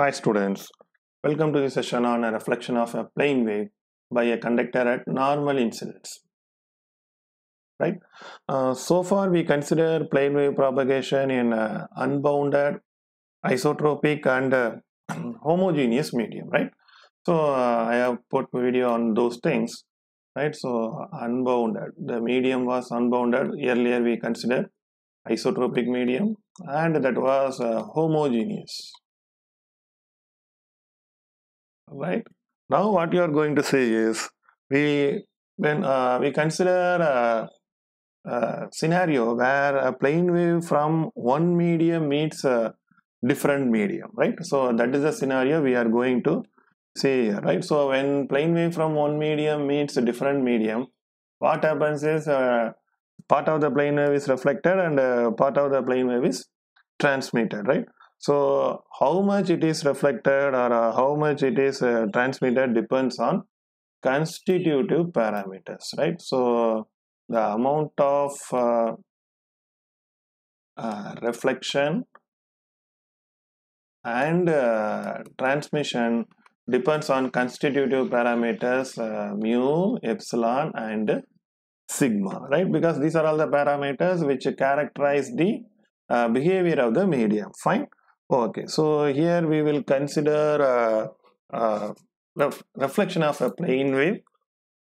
Hi students, welcome to the session on a reflection of a plane wave by a conductor at normal incidence. Right? Uh, so far we consider plane wave propagation in uh, unbounded, isotropic and uh, homogeneous medium, right? So uh, I have put video on those things, right? So unbounded, the medium was unbounded. Earlier we considered isotropic medium and that was uh, homogeneous right? Now what you are going to say is we when uh, we consider a, a, scenario where a plane wave from one medium meets a different medium right? So that is the scenario we are going to see here right? So when plane wave from one medium meets a different medium what happens is uh, part of the plane wave is reflected and uh, part of the plane wave is transmitted right so how much it is reflected or uh, how much it is uh, transmitted depends on constitutive parameters, right? So the amount of uh, uh reflection and uh, transmission depends on constitutive parameters uh, mu, epsilon and sigma, right? Because these are all the parameters which characterize the behavior of the medium, fine? Okay, so here we will consider uh, uh, ref reflection of a plane wave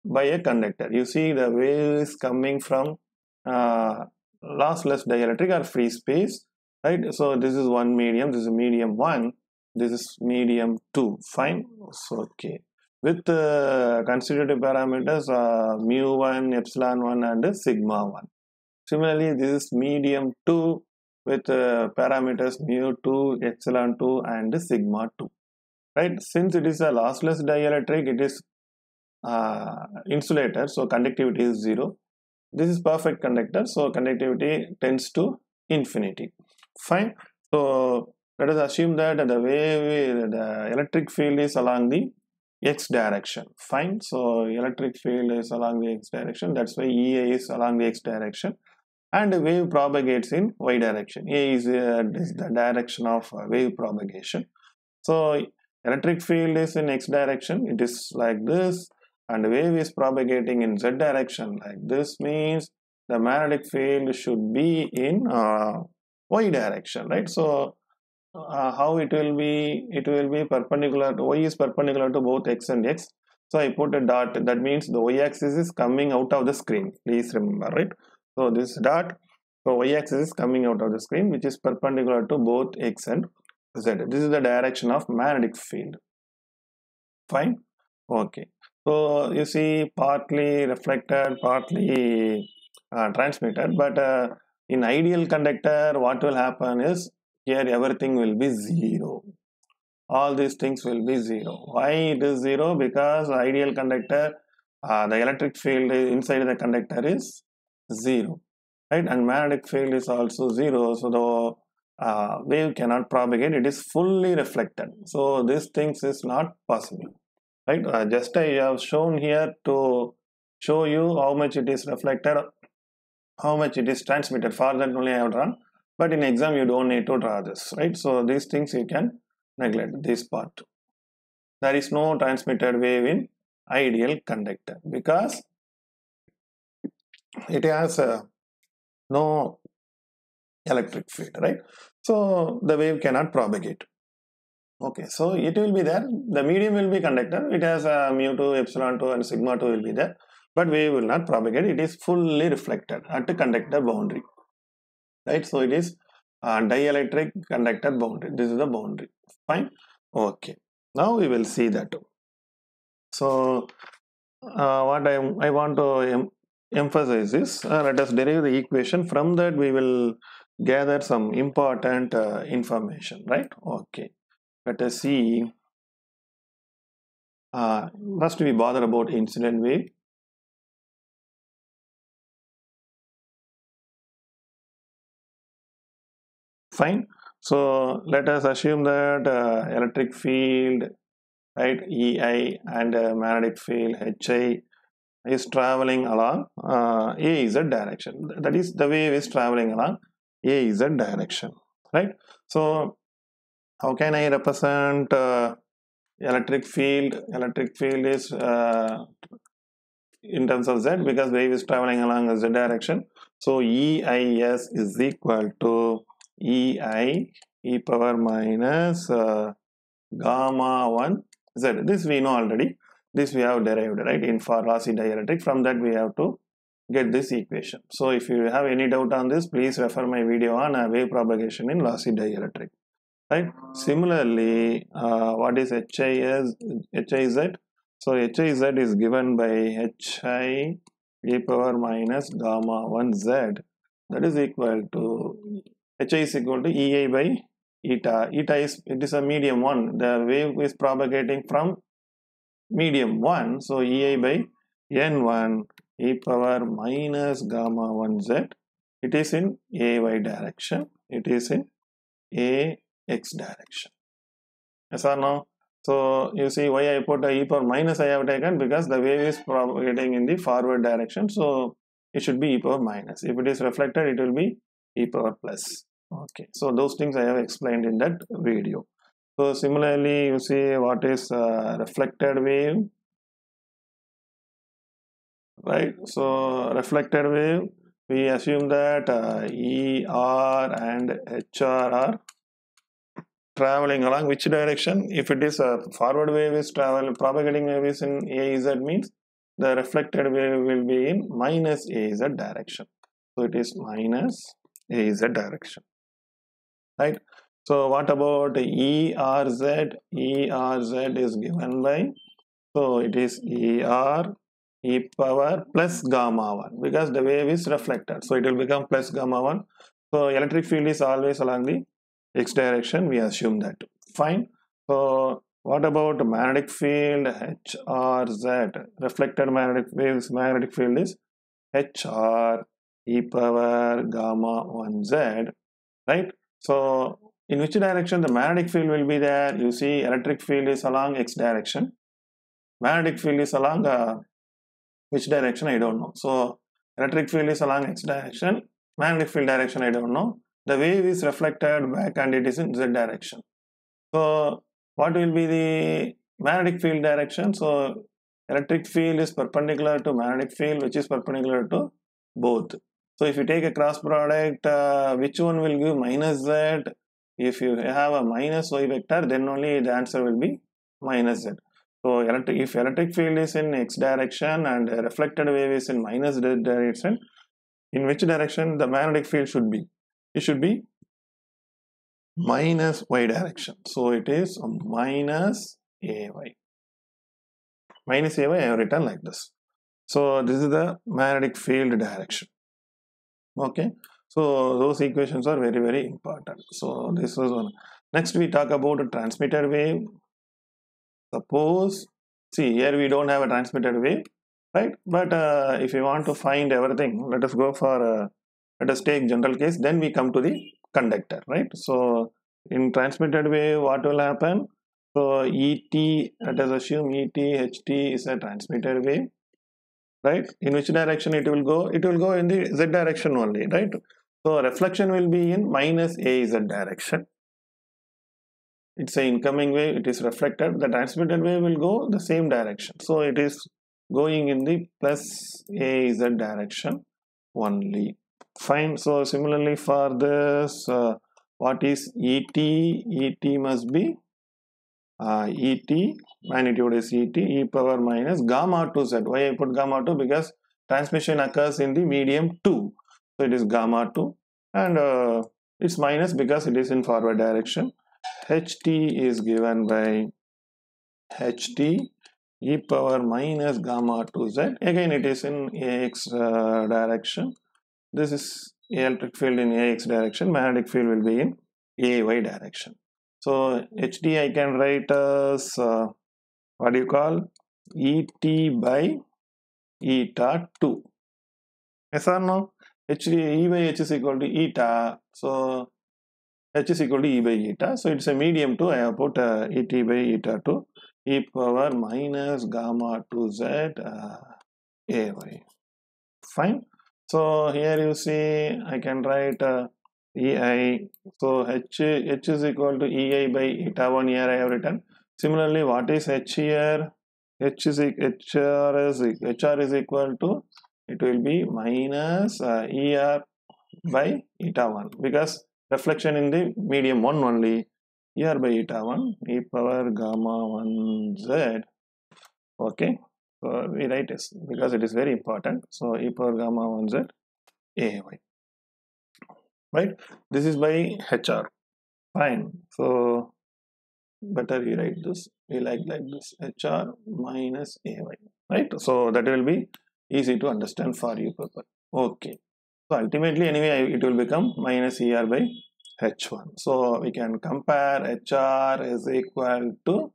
by a conductor. You see the wave is coming from uh, lossless dielectric or free space, right? So this is one medium, this is medium one, this is medium two, fine? So, okay. With uh, constitutive parameters uh, mu 1, epsilon 1 and sigma 1. Similarly, this is medium 2 with uh, parameters mu2, epsilon 2 and sigma 2. Right? Since it is a lossless dielectric, it is uh, insulator, so conductivity is 0. This is perfect conductor, so conductivity tends to infinity. Fine. So let us assume that the wave, the electric field is along the x direction. Fine. So electric field is along the x direction. That's why EA is along the x direction and the wave propagates in y direction. A is, uh, is the direction of uh, wave propagation. So electric field is in x direction, it is like this and wave is propagating in z direction like this means the magnetic field should be in uh, y direction, right? So uh, how it will be, it will be perpendicular, to, y is perpendicular to both x and x. So I put a dot, that means the y-axis is coming out of the screen, please remember, right? So this dot, so y-axis is coming out of the screen which is perpendicular to both x and z. This is the direction of magnetic field. Fine. Okay. So you see partly reflected, partly uh, transmitted, but uh, in ideal conductor, what will happen is here everything will be zero. All these things will be zero. Why it is zero? Because ideal conductor, uh, the electric field inside the conductor is 0 right? And magnetic field is also 0 so the uh, wave cannot propagate. It is fully reflected. So these things is not possible right? Uh, just I have shown here to show you how much it is reflected how much it is transmitted. For that only I have drawn but in exam you don't need to draw this right? So these things you can neglect this part. There is no transmitted wave in ideal conductor because it has no electric field right? So the wave cannot propagate. Okay so it will be there. The medium will be conductor. It has a mu2 epsilon 2 and sigma 2 will be there. But wave will not propagate. It is fully reflected at the conductor boundary right? So it is dielectric conductor boundary. This is the boundary. Fine? Okay. Now we will see that. So uh, what I, I want to emphasizes uh, let us derive the equation from that we will gather some important uh, information right? Okay. Let us see. Uh, first we bother about incident wave fine. So let us assume that uh, electric field right ei and uh, magnetic field hi is traveling along uh, direction. That is the wave is traveling along A is a direction, right? So how can I represent uh, electric field? Electric field is uh, in terms of z because wave is traveling along the z direction. So EIS is equal to EI e power minus uh, gamma 1 z. This we know already. This we have derived right in for lossy dielectric. From that we have to get this equation. So if you have any doubt on this, please refer my video on wave propagation in lossy dielectric. Right. Similarly, uh, what is HIS, HIZ? So HIZ is given by HI e power minus gamma 1 z that is equal to HI is equal to ea by eta. Eta is it is a medium 1. The wave is propagating from medium 1. So EI by N1 e power minus gamma 1 z. It is in AY direction. It is in AX direction. Yes or no? So you see why I put a e power minus I have taken because the wave is propagating in the forward direction. So it should be e power minus. If it is reflected, it will be e power plus. Okay. So those things I have explained in that video. So similarly, you see what is reflected wave, right? So reflected wave, we assume that uh, ER and HR are traveling along which direction? If it is a forward wave is travel, propagating wave is in AZ means the reflected wave will be in minus AZ direction. So it is minus AZ direction, right? So what about ERZ? ERZ is given by, so it is ER e power plus gamma 1 because the wave is reflected. So it will become plus gamma 1. So electric field is always along the x direction. We assume that. Fine. So what about magnetic field HRZ? Reflected magnetic waves magnetic field is HR e power gamma 1Z, right? So in which direction the magnetic field will be there? You see electric field is along x direction. Magnetic field is along uh, which direction I don't know. So electric field is along x direction, magnetic field direction I don't know. The wave is reflected back and it is in z direction. So what will be the magnetic field direction? So electric field is perpendicular to magnetic field which is perpendicular to both. So if you take a cross product, uh, which one will give minus z? If you have a minus y vector, then only the answer will be minus z. So if electric field is in x direction and reflected wave is in minus z direction, in which direction the magnetic field should be? It should be minus y direction. So it is minus ay. Minus ay I have written like this. So this is the magnetic field direction. Okay. So those equations are very very important. So this was one. Next we talk about a transmitted wave. Suppose see here we don't have a transmitted wave, right? But uh, if you want to find everything, let us go for uh, let us take general case. Then we come to the conductor, right? So in transmitted wave, what will happen? So ET, let us assume ET, HT is a transmitted wave, right? In which direction it will go? It will go in the Z direction only, right? So reflection will be in minus AZ direction. It's an incoming wave, it is reflected. The transmitted wave will go the same direction. So it is going in the plus AZ direction only. Fine. So similarly for this, uh, what is ET? ET must be uh, ET, magnitude is ET, e power minus gamma 2 Z. Why I put gamma 2? Because transmission occurs in the medium 2. So it is gamma 2 and uh, it's minus because it is in forward direction. HT is given by HT e power minus gamma 2 Z. Again it is in AX uh, direction. This is electric field in AX direction. Magnetic field will be in AY direction. So HD I can write as uh, what do you call ET by eta 2. Yes or no? E by H is equal to eta. So H is equal to E by eta. So it's a medium to I have put uh, ET by eta to e power minus gamma 2z uh, AY. Fine. So here you see I can write uh, ei so h h is equal to ei by eta 1 here i have written similarly what is h here h is hr is hr is equal to it will be minus uh, er by eta 1 because reflection in the medium 1 only. Er by eta 1 e power gamma 1 z. Okay. So we write this because it is very important. So e power gamma 1 z ay right? This is by hr fine. So better we write this. We like like this. Hr minus ay right? So that will be easy to understand for you people okay. So ultimately anyway it will become minus er by h1 so we can compare hr is equal to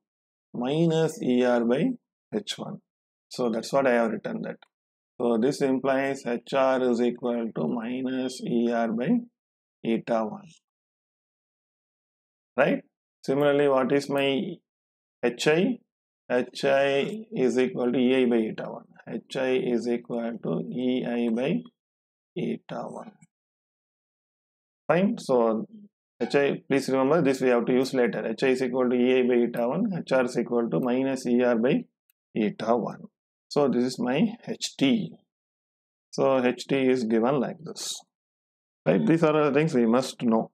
minus er by h1 so that's what i have written that. So this implies hr is equal to minus er by eta 1 right? Similarly what is my hi hi is equal to ei by eta 1 hi is equal to ei by eta 1 fine so hi please remember this we have to use later. Hi is equal to ei by eta 1 hr is equal to minus er by eta 1 so this is my ht so ht is given like this. Right these are the things we must know.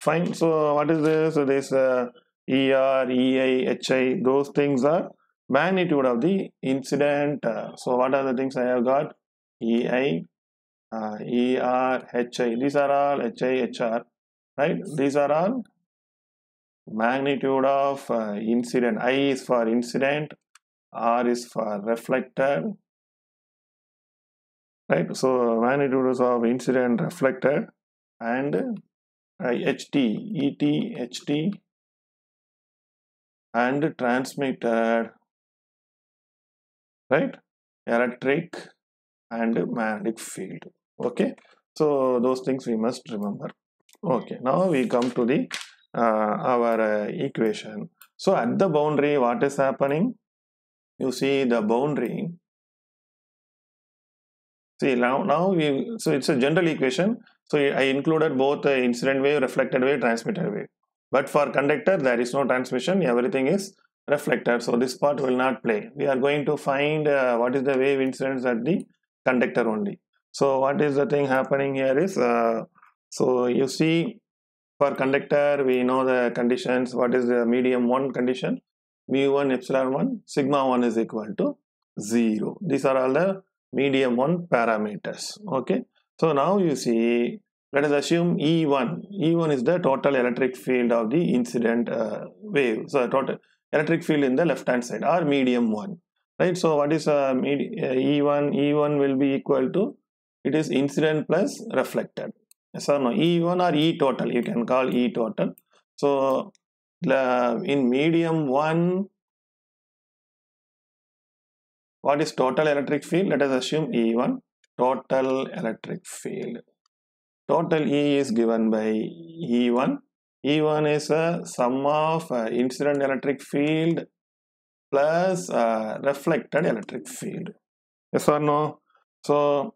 Fine so what is this? So this uh, er ei hi those things are magnitude of the incident uh, so what are the things i have got? Ei uh, er hi these are all hi hr right? These are all magnitude of uh, incident. I is for incident r is for reflected right? So magnitudes of incident reflected and uh, et ht and transmitted right? Electric and magnetic field okay? So those things we must remember. Okay now we come to the uh, our uh, equation. So at the boundary what is happening? You see the boundary. See now now we so it's a general equation. So i included both the incident wave reflected wave transmitted wave. But for conductor there is no transmission. Everything is reflected so this part will not play. We are going to find uh, what is the wave incidence at the conductor only. So what is the thing happening here is uh, so you see for conductor we know the conditions. What is the medium one condition? Mu1 epsilon 1 sigma 1 is equal to 0 these are all the medium one parameters. Okay? So now you see let us assume e1 e1 is the total electric field of the incident uh, wave. So total electric field in the left hand side or medium one right? So what is uh, e1 e1 will be equal to it is incident plus reflected. Yes or no? E1 or e total you can call e total. So in medium one what is total electric field? Let us assume e1 total electric field. Total e is given by e1 e1 is a sum of uh, incident electric field plus uh, reflected electric field. Yes or no? So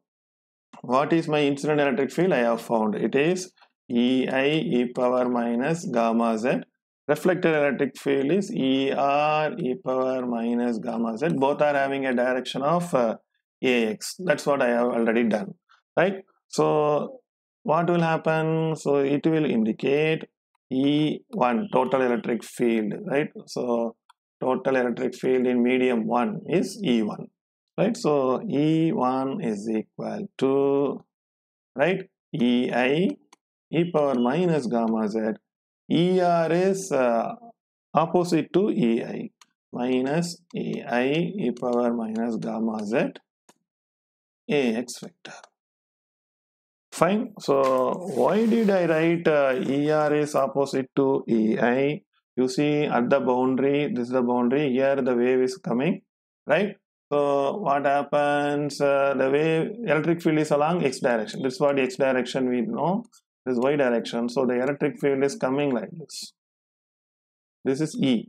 what is my incident electric field? I have found. It is ei e power minus gamma z. Reflected electric field is er e power minus gamma z. Both are having a direction of uh, ax that's what i have already done. Right? So what will happen? So it will indicate e1 total electric field right? So total electric field in medium 1 is e1 right? So e1 is equal to right? Ei e power minus gamma z. Er is uh, opposite to ei minus ai e power minus gamma z ax vector fine. So why did i write uh, er is opposite to ei you see at the boundary this is the boundary here the wave is coming right? So what happens uh, the wave electric field is along x direction. This is what x direction we know. This y direction. So the electric field is coming like this. This is e.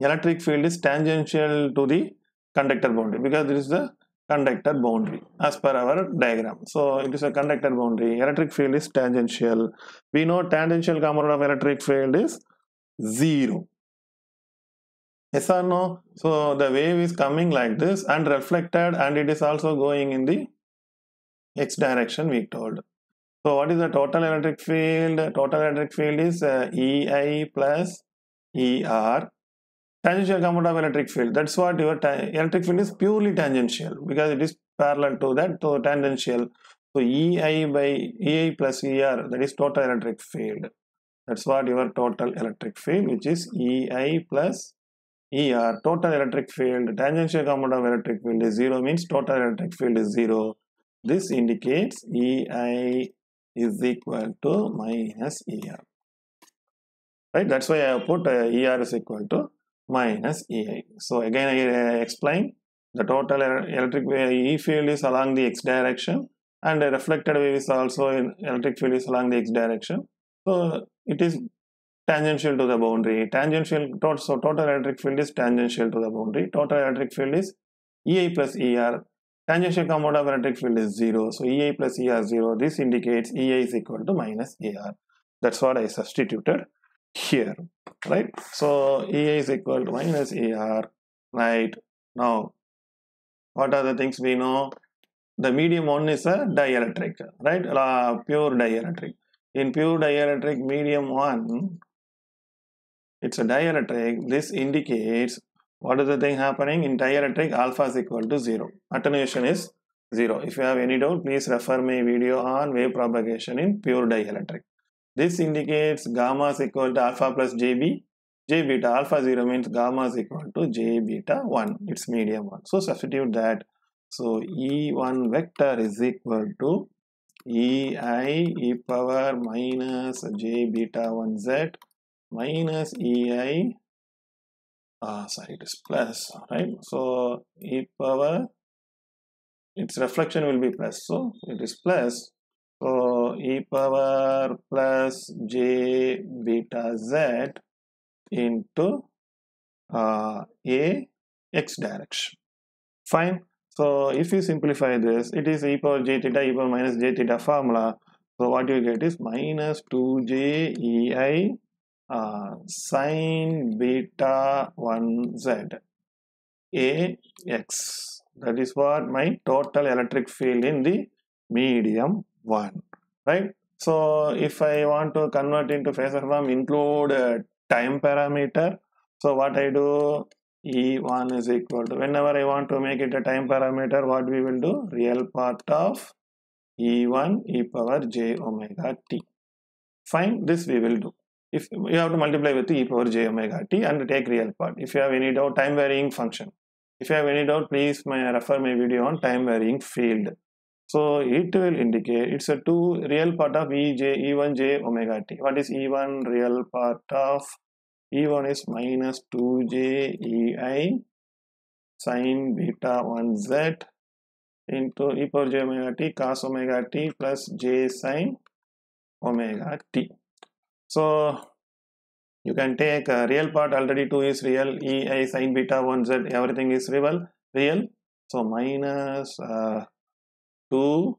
Electric field is tangential to the conductor boundary because this is the conductor boundary as per our diagram. So it is a conductor boundary. Electric field is tangential. We know tangential component of electric field is zero. Yes or no? So the wave is coming like this and reflected and it is also going in the x direction we told. So what is the total electric field? Total electric field is uh, EI plus ER tangential component of electric field. That's what your electric field is purely tangential because it is parallel to that, so tangential. So EI by EI plus ER, that is total electric field. That's what your total electric field, which is EI plus ER. Total electric field, tangential component of electric field is zero, means total electric field is zero. This indicates EI is equal to minus ER. Right, that's why I have put uh, ER is equal to minus EI. So again I explain the total electric E field is along the x direction and the reflected wave is also in electric field is along the x direction. So it is tangential to the boundary. Tangential, so total electric field is tangential to the boundary. Total electric field is EI plus ER. Tangential component of electric field is 0. So EI plus ER 0. This indicates EI is equal to minus AR. That's what I substituted here right? So ea is equal to minus ar right? Now what are the things we know? The medium one is a dielectric right? Uh, pure dielectric. In pure dielectric medium one it's a dielectric. This indicates what is the thing happening? In dielectric alpha is equal to zero. Attenuation is zero. If you have any doubt please refer my video on wave propagation in pure dielectric this indicates gamma is equal to alpha plus JB. J beta alpha 0 means gamma is equal to J beta 1. It's medium 1. So substitute that. So E1 vector is equal to EI e power minus J beta 1 Z minus EI uh, sorry it is plus right so e power its reflection will be plus so it is plus so e power plus j beta z into uh, a x direction. Fine. So if you simplify this, it is e power j theta e power minus j theta formula. So what you get is minus 2j ei uh, sine beta 1z a x. That is what my total electric field in the medium 1 right? So if i want to convert into phasor form include time parameter. So what i do e1 is equal to whenever i want to make it a time parameter what we will do? Real part of e1 e power j omega t. Fine this we will do. If you have to multiply with e power j omega t and take real part. If you have any doubt time varying function. If you have any doubt please my, refer my video on time varying field so it will indicate it's a two real part of Ej, E1 j omega t. What is E1 real part of? E1 is minus 2j Ei sine beta 1z into e power j omega t cos omega t plus j sine omega t. So you can take a real part already 2 is real Ei sine beta 1z everything is real real so minus uh, 2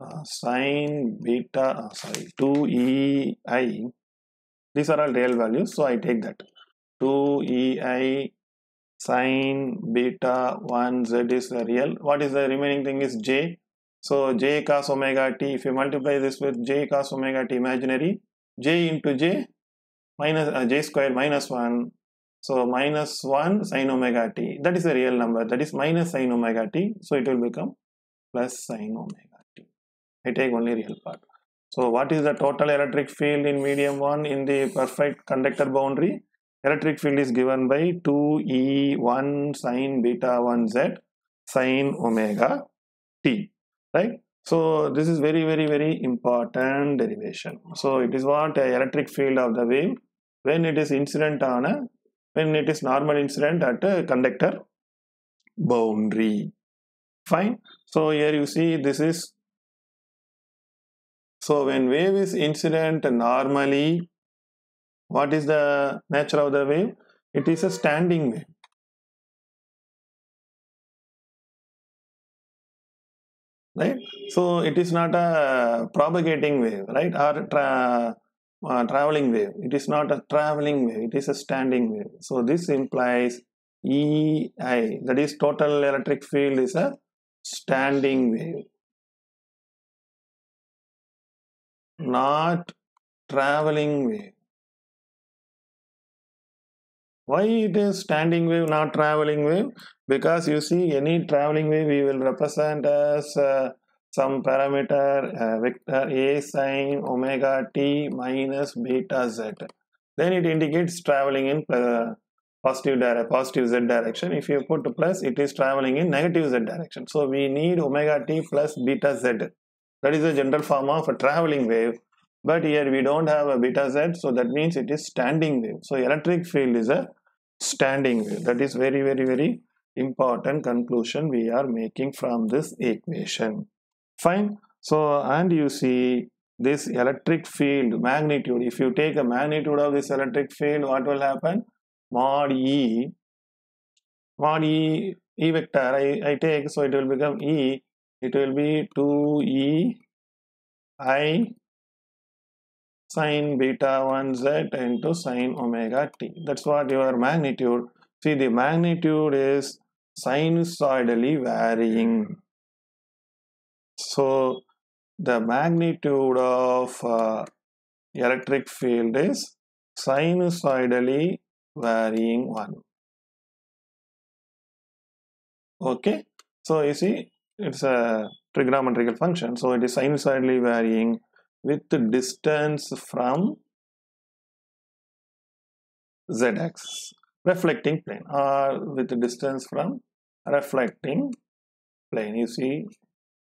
uh, sine beta uh, sorry 2 ei these are all real values so i take that. 2 ei sine beta 1 z is the real. What is the remaining thing is j. So j cos omega t if you multiply this with j cos omega t imaginary j into j minus uh, j square minus 1 so minus 1 sine omega t. That is a real number. That is minus sine omega t. So it will become plus sine omega t. I take only real part. So what is the total electric field in medium 1 in the perfect conductor boundary? Electric field is given by 2E1 sine beta 1z sine omega t. Right? So this is very very very important derivation. So it is what electric field of the wave when it is incident on a when it is normal incident at a conductor boundary fine so here you see this is so when wave is incident normally what is the nature of the wave? It is a standing wave. Right? So it is not a propagating wave right? Or tra- uh, traveling wave. It is not a traveling wave. It is a standing wave. So this implies ei that is total electric field is a standing wave not traveling wave why it is standing wave not traveling wave? Because you see any traveling wave we will represent as uh, some parameter uh, vector a sine omega t minus beta z. Then it indicates traveling in uh, positive dire- positive z direction. If you put plus it is traveling in negative z direction. So we need omega t plus beta z. That is the general form of a traveling wave. But here we don't have a beta z so that means it is standing wave. So electric field is a standing wave. That is very very very important conclusion we are making from this equation. Fine. So and you see this electric field magnitude. If you take a magnitude of this electric field what will happen mod e mod e e vector i, I take so it will become e. It will be 2 e i sine beta 1 z into sine omega t. That's what your magnitude. See the magnitude is sinusoidally varying. So the magnitude of uh, electric field is sinusoidally varying one okay so you see it's a trigonometrical function. So it is sinusoidally varying with the distance from z-axis reflecting plane or with the distance from reflecting plane you see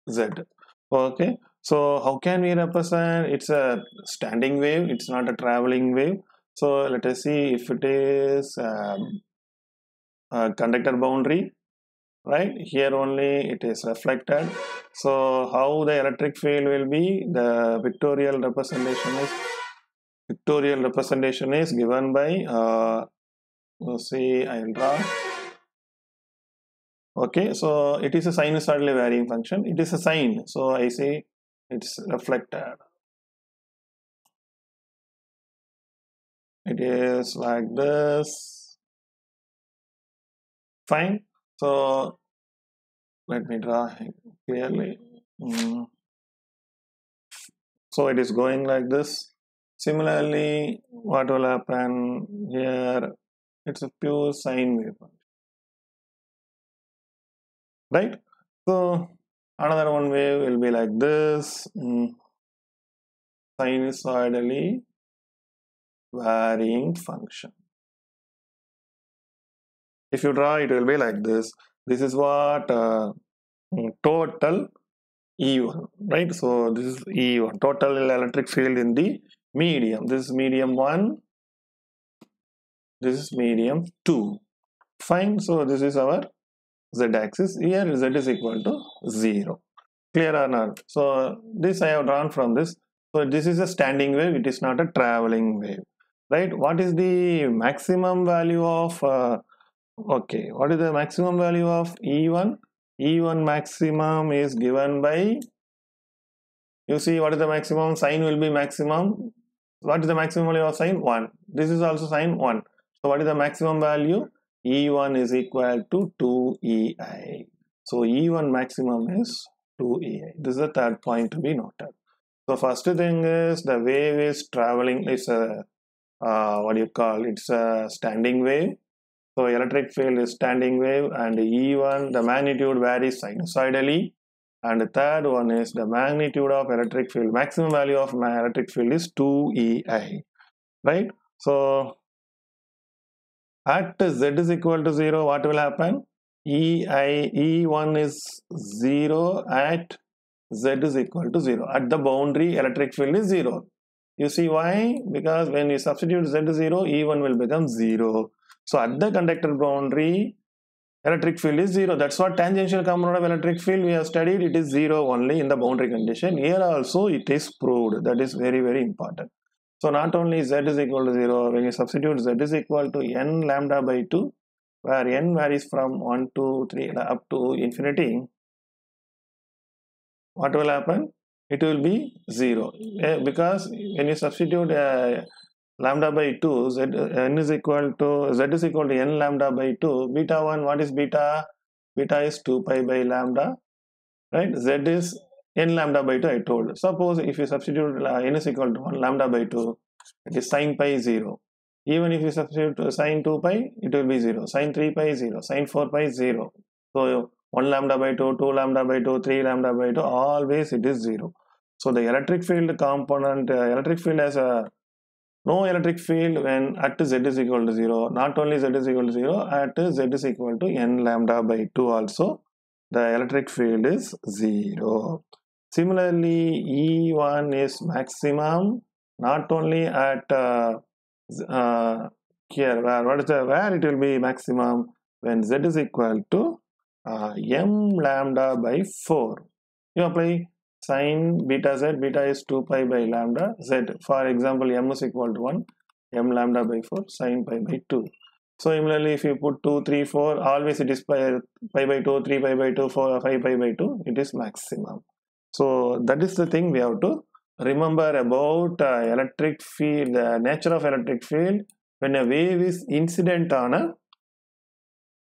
z. Okay so how can we represent? It's a standing wave. It's not a traveling wave so let us see if it is um, a conductor boundary right? Here only it is reflected. So how the electric field will be the pictorial representation is pictorial representation is given by uh, let's see i'll draw. Okay so it is a sinusoidally varying function. It is a sine. So i say it's reflected it is like this. Fine. So let me draw clearly. Mm. so it is going like this. Similarly what will happen here? It's a pure sine wave right? So another one wave will be like this. Mm, sinusoidally varying function. If you draw it will be like this. This is what uh, mm, total e1 right? So this is e1 total electric field in the medium. This is medium 1 this is medium 2 fine. So this is our z-axis. Here z is equal to 0 clear or not? So this i have drawn from this. So this is a standing wave. It is not a traveling wave right? What is the maximum value of uh, okay what is the maximum value of e1 e1 maximum is given by you see what is the maximum? Sine will be maximum. What is the maximum value of sine? 1 this is also sine 1 so what is the maximum value? E1 is equal to 2ei so e1 maximum is 2ei this is the third point to be noted. So first thing is the wave is traveling is a uh, what do you call it's a standing wave. So electric field is standing wave and E1 the magnitude varies sinusoidally. And the third one is the magnitude of electric field maximum value of my electric field is 2ei right? So at z is equal to 0 what will happen? Ei e1 is 0 at z is equal to 0 at the boundary electric field is 0 you see why because when you substitute z to 0 e1 will become 0 so at the conductor boundary, electric field is zero. That's what tangential component of electric field we have studied. It is zero only in the boundary condition. Here also it is proved. That is very very important. So not only z is equal to zero. When you substitute z is equal to n lambda by two, where n varies from one to three up to infinity. what will happen? It will be 0 Eh, because when you substitute uh, lambda by 2, z n is equal to z is equal to n lambda by 2. Beta 1, what is beta? Beta is 2 pi by lambda, right? Z is n lambda by 2 I told. Suppose if you substitute uh, n is equal to 1 lambda by 2, it is sine pi 0. Even if you substitute sine 2 pi, it will be 0. Sine 3 pi 0. Sine 4 pi 0. So 1 lambda by 2, 2 lambda by 2, 3 lambda by 2, always it is 0. So the electric field component, uh, electric field has a no electric field when at z is equal to 0. Not only z is equal to 0, at z is equal to n lambda by 2 also, the electric field is 0. Similarly, E1 is maximum not only at uh, uh, here where what is the where it will be maximum when z is equal to uh, m lambda by 4 you apply sine beta z beta is 2 pi by lambda z for example m is equal to 1 m lambda by 4 sine pi by 2 so similarly if you put 2 3 4 always it is pi, pi by 2 3 pi by 2 4 5 pi by 2 it is maximum so that is the thing we have to remember about uh, electric field, the nature of electric field when a wave is incident on a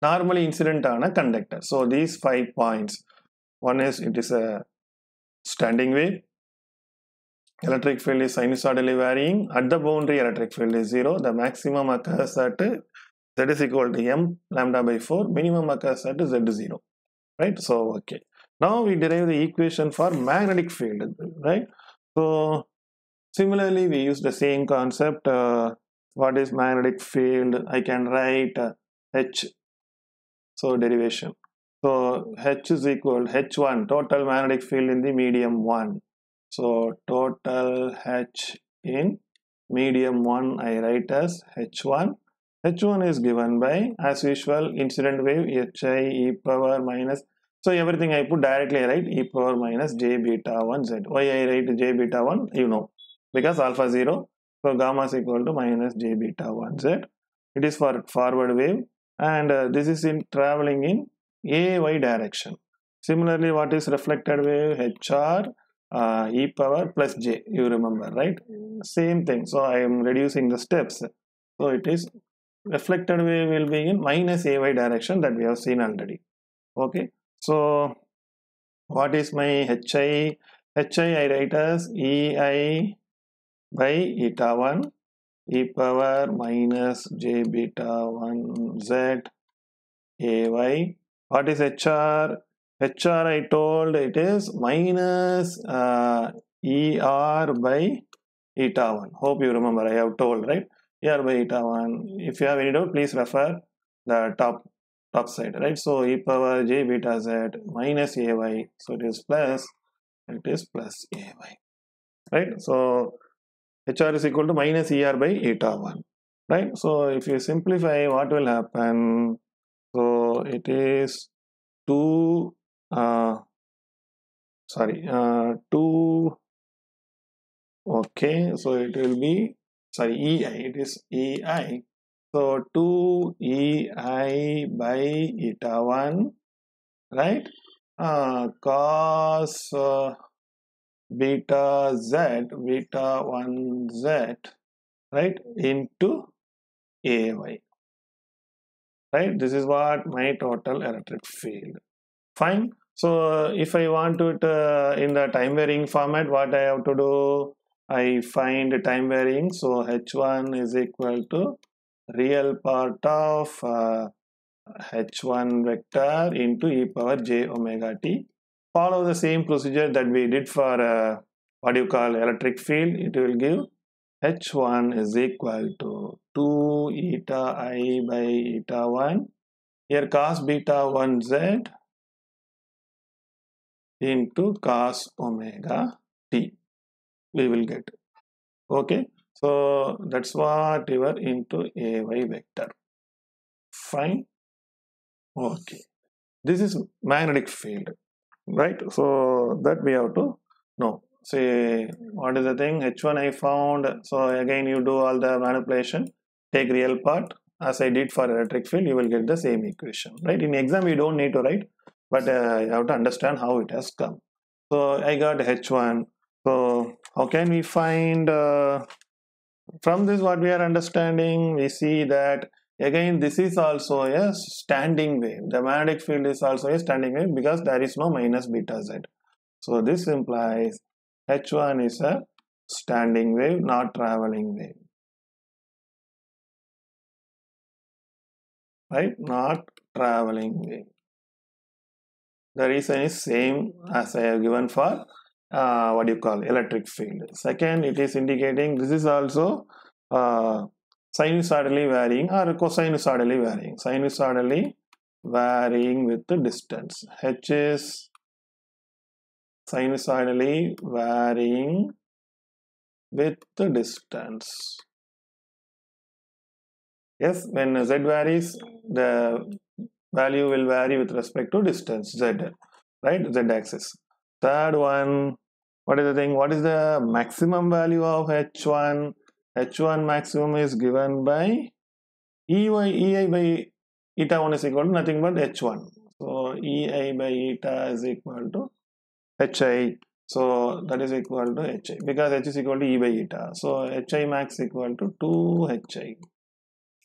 normally incident on a conductor. So these five points. One is it is a standing wave. Electric field is sinusoidally varying. At the boundary, electric field is zero. The maximum occurs at z is equal to m lambda by 4. Minimum occurs at z is zero. Right? So okay. Now we derive the equation for magnetic field. Right? So similarly, we use the same concept. Uh, what is magnetic field? I can write uh, H. So derivation. So H is equal H1 total magnetic field in the medium 1. So total H in medium 1 I write as H1. H1 is given by as usual incident wave Hi e power minus so everything I put directly I write e power minus j beta 1 z. Why I write j beta 1? You know, because alpha 0. So gamma is equal to minus j beta 1 z. It is for forward wave and uh, this is in traveling in ay direction. Similarly, what is reflected wave? hr uh, e power plus j. You remember, right? Same thing. So I am reducing the steps. So it is reflected wave will be in minus ay direction that we have seen already. Okay. So what is my HI? HI I write as EI by eta 1 e power minus j beta 1 z ay. What is HR? HR I told it is minus uh, ER by eta 1. Hope you remember I have told right? ER by eta 1. If you have any doubt please refer the top top side right so e power j beta z minus ay so it is plus it is plus ay right so hr is equal to minus er by eta 1 right so if you simplify what will happen so it is 2 uh sorry uh 2 okay so it will be sorry ei it is ei so 2 ei by eta 1, right? Uh, cos uh, beta z, beta 1 z, right? Into ay. Right? This is what my total electric field. Fine. So if I want it uh, in the time varying format, what I have to do? I find time varying. So h1 is equal to real part of uh, h1 vector into e power j omega t. Follow the same procedure that we did for uh, what you call electric field. It will give h1 is equal to 2 eta i by eta 1. Here cos beta 1 z into cos omega t. We will get. Okay. So that's what you into AY vector. Fine. Okay. This is magnetic field, right? So that we have to know. Say what is the thing? H1 I found. So again you do all the manipulation. Take real part. As I did for electric field, you will get the same equation, right? In exam you don't need to write, but uh, you have to understand how it has come. So I got H1. So how can we find uh, from this what we are understanding? We see that again this is also a standing wave. The magnetic field is also a standing wave because there is no minus beta z. So this implies H1 is a standing wave, not traveling wave. Right? Not traveling wave. The reason is same as I have given for uh, what you call electric field. Second, it is indicating this is also uh, sinusoidally varying or cosinusoidally varying. Sinusoidally varying with the distance. H is sinusoidally varying with the distance. Yes, when z varies, the value will vary with respect to distance z, right? Z axis. Third one, what is the thing? What is the maximum value of h1? h1 maximum is given by ey, ei by eta 1 is equal to nothing but h1. So ei by eta is equal to hi so that is equal to hi because h is equal to e by eta. So hi max equal to 2 hi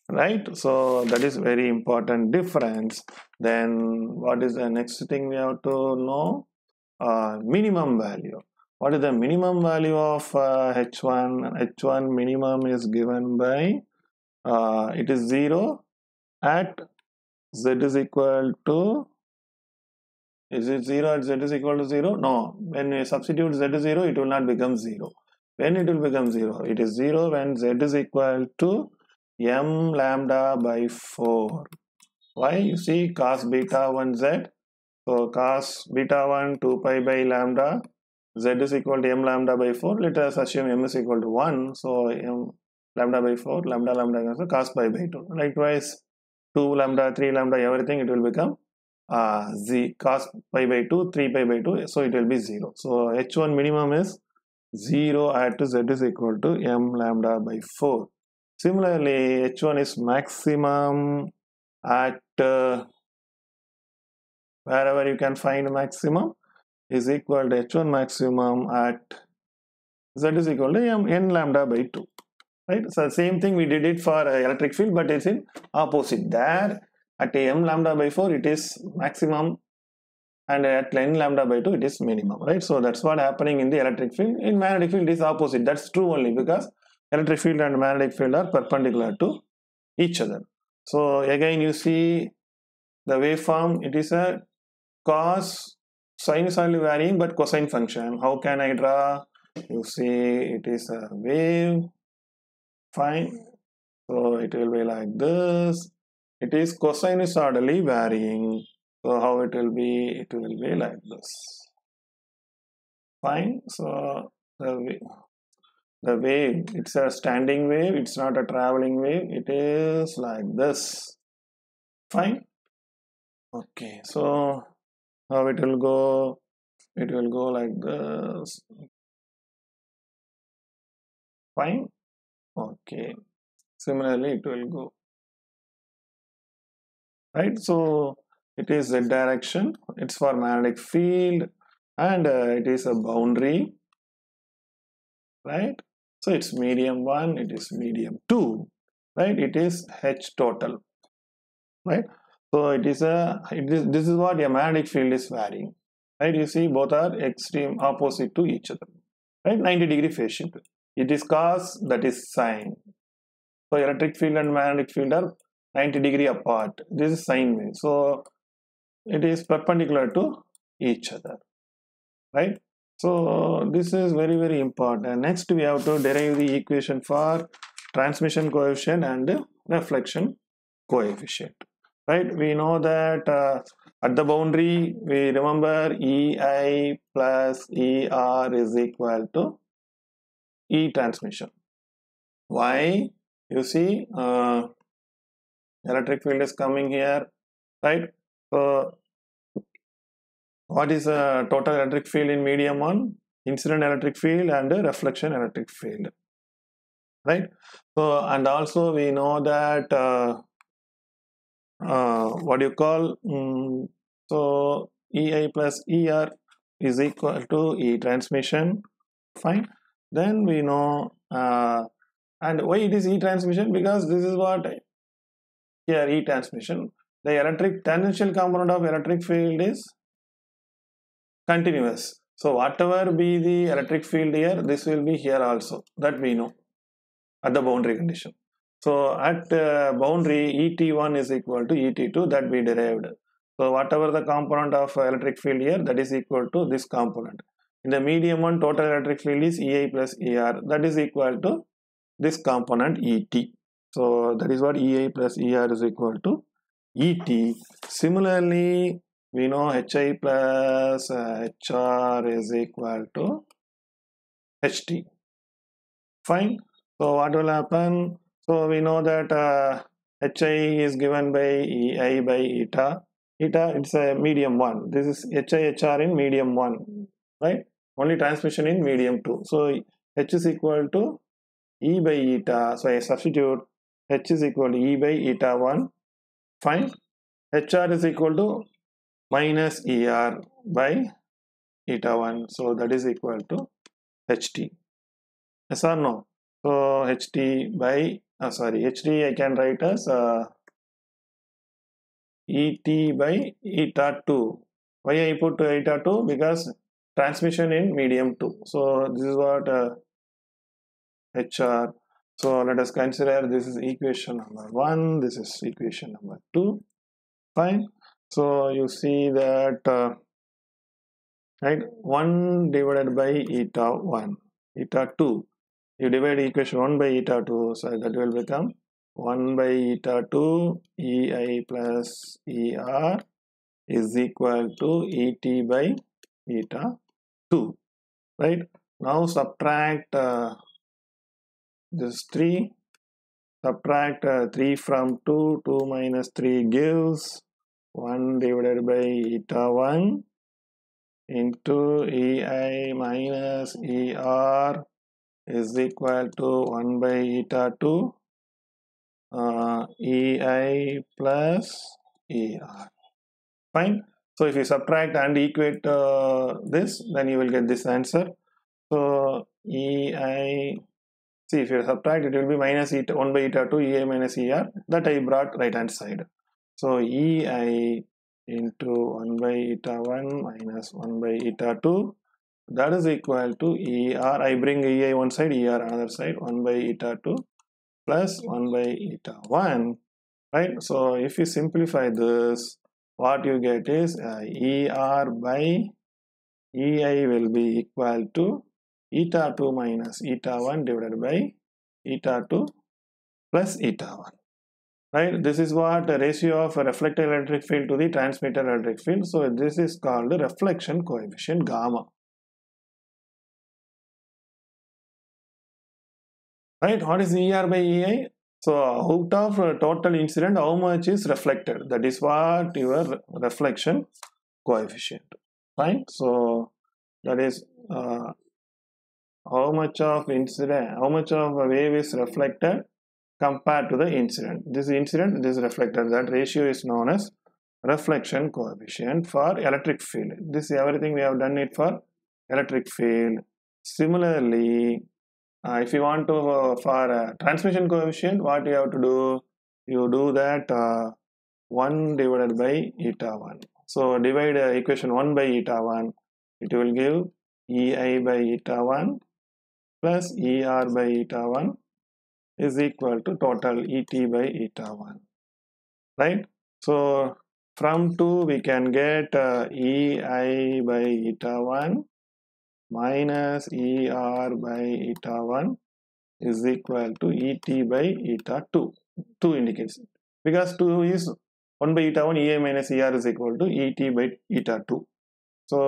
right? So that is very important difference. Then what is the next thing we have to know? Uh, minimum value. What is the minimum value of uh, h1 h1 minimum is given by uh, it is 0 at z is equal to is it 0 at z is equal to 0? No. When we substitute z is 0, it will not become 0. When it will become 0? It is 0 when z is equal to m lambda by 4. Why? You see cos beta 1 z. So cos beta 1 2 pi by lambda z is equal to m lambda by 4. Let us assume m is equal to 1. So m lambda by 4 lambda lambda cos pi by 2. Likewise 2 lambda 3 lambda everything it will become uh, z cos pi by 2 3 pi by 2 so it will be 0 so h1 minimum is 0 at z is equal to m lambda by 4 similarly h1 is maximum at uh, wherever you can find maximum is equal to h1 maximum at z is equal to m n lambda by 2 right? So same thing we did it for electric field but it's in opposite. There at m lambda by 4 it is maximum and at n lambda by 2 it is minimum right? So that's what happening in the electric field. In magnetic field is opposite. That's true only because electric field and magnetic field are perpendicular to each other. So again you see the waveform it is a cos sinusoidally varying but cosine function. How can i draw? You see it is a wave. Fine. So it will be like this it is cosinusoidally varying. So how it will be? It will be like this. Fine. So the wave, the wave it's a standing wave it's not a traveling wave. It is like this. Fine. Okay. So how it will go? It will go like this. Fine. Okay. Similarly it will go right? So it is z direction. It's for magnetic field and uh, it is a boundary right? So it's medium 1 it is medium 2 right? It is h total right? So it is a it is this is what a magnetic field is varying right? You see both are extreme opposite to each other right? 90 degree phase shift. It is cos that is sine. So electric field and magnetic field are 90 degree apart. This is sine wave. So it is perpendicular to each other. Right? So this is very very important. Next we have to derive the equation for transmission coefficient and reflection coefficient. Right? We know that uh, at the boundary we remember ei plus er is equal to e transmission. Why? You see uh, electric field is coming here right so what is a total electric field in medium one incident electric field and reflection electric field right so and also we know that uh, uh, what you call um, so ei plus er is equal to E transmission. Fine. Then we know, uh, and why it is E transmission? Because this is what here E transmission. The electric tangential component of electric field is continuous. So whatever be the electric field here, this will be here also. That we know at the boundary condition. So at uh, boundary ET1 is equal to ET2 that we derived. So whatever the component of electric field here that is equal to this component. In the medium one total electric field is EI plus ER that is equal to this component ET. So that is what EI plus ER is equal to ET. Similarly we know HI plus uh, HR is equal to HT. Fine. So what will happen? So we know that uh, HI is given by EI by eta. Eta it's a medium one. This is HI HR in medium one, right? Only transmission in medium two. So H is equal to E by eta. So I substitute H is equal to E by eta one. Fine. HR is equal to minus ER by eta 1 so that is equal to HT yes or no? So HT by uh, sorry HT I can write as uh, ET by eta 2 why I put eta 2 because transmission in medium 2 so this is what uh, HR so let us consider this is equation number 1 this is equation number 2 fine. So you see that uh, right 1 divided by eta 1 eta 2 you divide equation 1 by eta 2 so that will become 1 by eta 2 ei plus er is equal to et by eta 2 right? Now subtract uh, this 3 subtract uh, 3 from 2 2 minus 3 gives 1 divided by eta 1 into ei minus er is equal to 1 by eta 2 uh, ei plus er. Fine. So if you subtract and equate uh, this then you will get this answer. So ei see if you subtract it will be minus eta 1 by eta 2 ei minus er that i brought right hand side. So ei into 1 by eta 1 minus 1 by eta 2 that is equal to er. I bring ei one side, er another side. 1 by eta 2 plus 1 by eta 1 right. So if you simplify this what you get is uh, er by ei will be equal to eta 2 minus eta 1 divided by eta 2 plus eta 1 right? This is what the ratio of a reflected electric field to the transmitted electric field. So this is called the reflection coefficient gamma. Right? What is er by ei so out of total incident how much is reflected? That is what your reflection coefficient. Fine so that is uh, how much of incident how much of a wave is reflected compared to the incident. This incident, this reflected, that ratio is known as reflection coefficient for electric field. This is everything we have done it for electric field. Similarly, uh, if you want to uh, for uh, transmission coefficient, what you have to do? You do that uh, 1 divided by eta 1. So divide uh, equation 1 by eta 1, it will give ei by eta 1 plus er by eta 1 is equal to total et by eta 1 right? So from 2 we can get uh, ei by eta 1 minus er by eta 1 is equal to et by eta 2 2 indicates because 2 is 1 by eta 1 ei minus er is equal to et by eta 2 so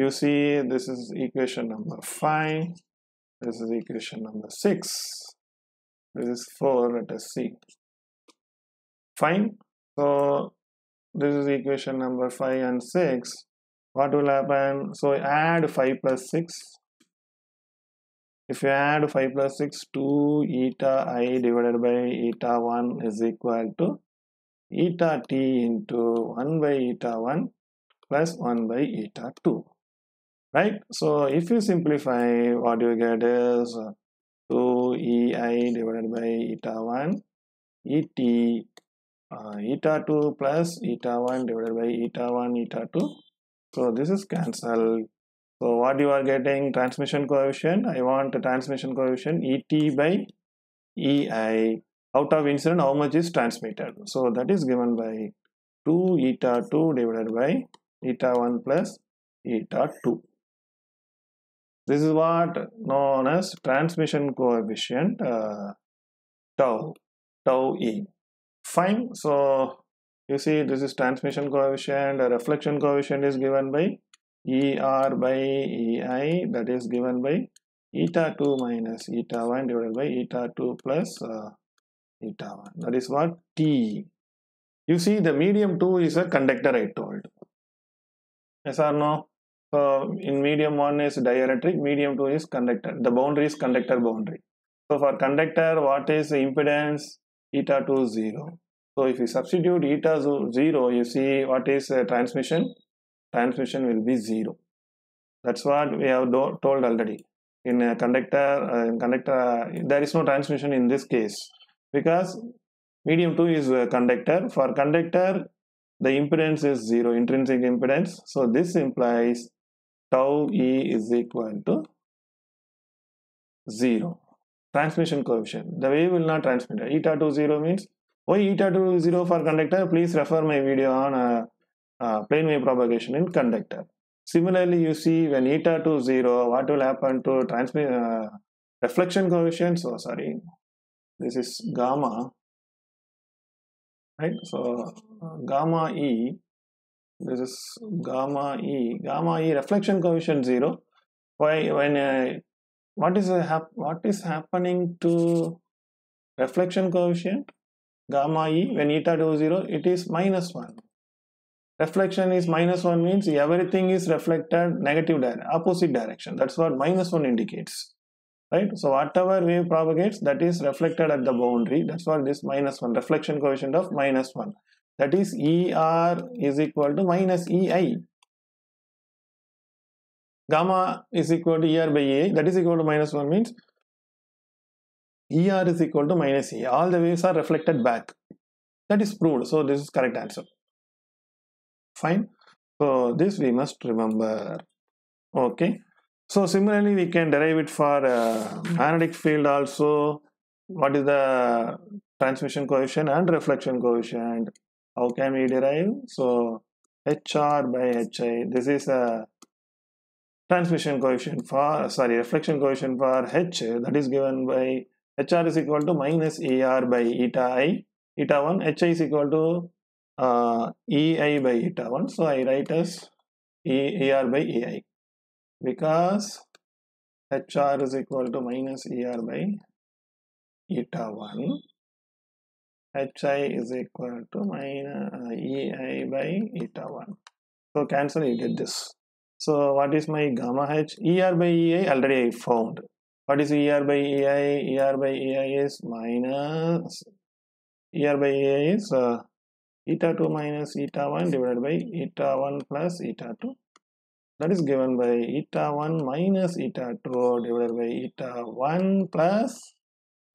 you see this is equation number 5 this is equation number 6 this is 4 let us see fine. So this is equation number 5 and 6 what will happen? So add 5 plus 6 if you add 5 plus 6 2 eta i divided by eta 1 is equal to eta t into 1 by eta 1 plus 1 by eta 2 right? So if you simplify what you get is 2 ei divided by eta 1 et uh, eta 2 plus eta 1 divided by eta 1 eta 2 so this is cancelled. So what you are getting? Transmission coefficient. I want the transmission coefficient et by ei out of incident how much is transmitted? So that is given by 2 eta 2 divided by eta 1 plus eta 2 this is what known as transmission coefficient uh, tau tau e. Fine. So you see this is transmission coefficient. A reflection coefficient is given by er by ei that is given by eta 2 minus eta 1 divided by eta 2 plus uh, eta 1 that is what t. You see the medium 2 is a conductor i told. Yes or no so in medium 1 is dielectric medium 2 is conductor. The boundary is conductor boundary. So for conductor what is the impedance? Eta 2 0 so if you substitute eta 0 you see what is transmission? Transmission will be 0 that's what we have told already. In a conductor uh, in conductor there is no transmission in this case. Because medium 2 is conductor. For conductor the impedance is 0 intrinsic impedance. So this implies tau e is equal to 0 transmission coefficient. The wave will not transmit. Eta to 0 means why eta 2 0 for conductor? Please refer my video on uh, uh, plane wave propagation in conductor. Similarly you see when eta to 0 what will happen to transmit uh, reflection coefficient so sorry. This is gamma. Right? So gamma e this is gamma e. Gamma e reflection coefficient 0 why when uh, what is hap what is happening to reflection coefficient? Gamma e when eta 2 0 it is minus 1 reflection is minus 1 means everything is reflected negative direction opposite direction. That's what minus 1 indicates. Right? So whatever wave propagates that is reflected at the boundary. That's what this minus 1 reflection coefficient of minus 1 that is er is equal to minus ei gamma is equal to er by ei that is equal to minus 1 means er is equal to minus e all the waves are reflected back. That is proved. So this is correct answer. Fine. So this we must remember. Okay. So similarly we can derive it for uh, magnetic field also. What is the transmission coefficient and reflection coefficient how can we derive? So hr by hi this is a transmission coefficient for sorry reflection coefficient for h that is given by hr is equal to minus er by eta i eta 1 hi is equal to uh, ei by eta 1 so i write as e, er by ei because hr is equal to minus er by eta 1 hi is equal to minus uh, ei by eta 1 so cancel you get this. So what is my gamma h? Er by ei already i found. What is er by ei er by ei is minus er by ei is uh, eta 2 minus eta 1 divided by eta 1 plus eta 2 that is given by eta 1 minus eta 2 divided by eta 1 plus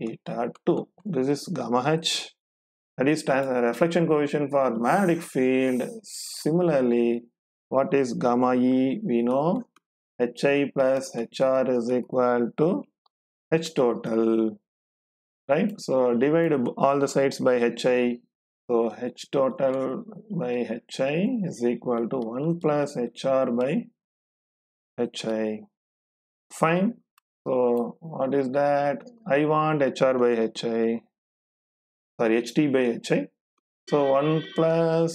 eta 2 this is gamma h that is uh, reflection coefficient for magnetic field. Similarly what is gamma e? We know hi plus hr is equal to h total right? So divide all the sides by hi so h total by hi is equal to 1 plus hr by hi fine. So what is that? I want hr by hi sorry ht by hi so 1 plus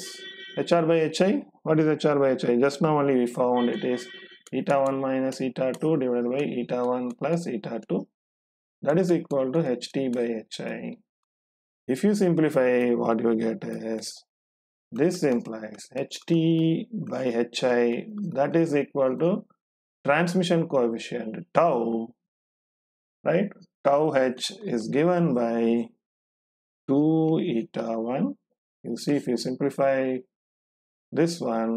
hr by hi what is hr by hi just now only we found it is eta 1 minus eta 2 divided by eta 1 plus eta 2 that is equal to ht by hi if you simplify what you get is this implies ht by hi that is equal to transmission coefficient tau right? Tau h is given by 2 eta 1 you see if you simplify this one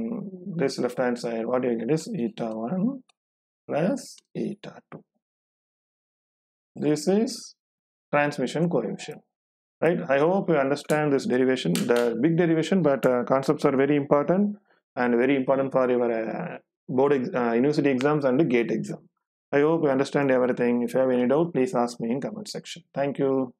this left hand side what you get? Is eta 1 plus eta 2 this is transmission coefficient right? I hope you understand this derivation the big derivation but uh, concepts are very important and very important for your uh, board ex- uh, university exams and gate exam. I hope you understand everything. If you have any doubt please ask me in comment section. Thank you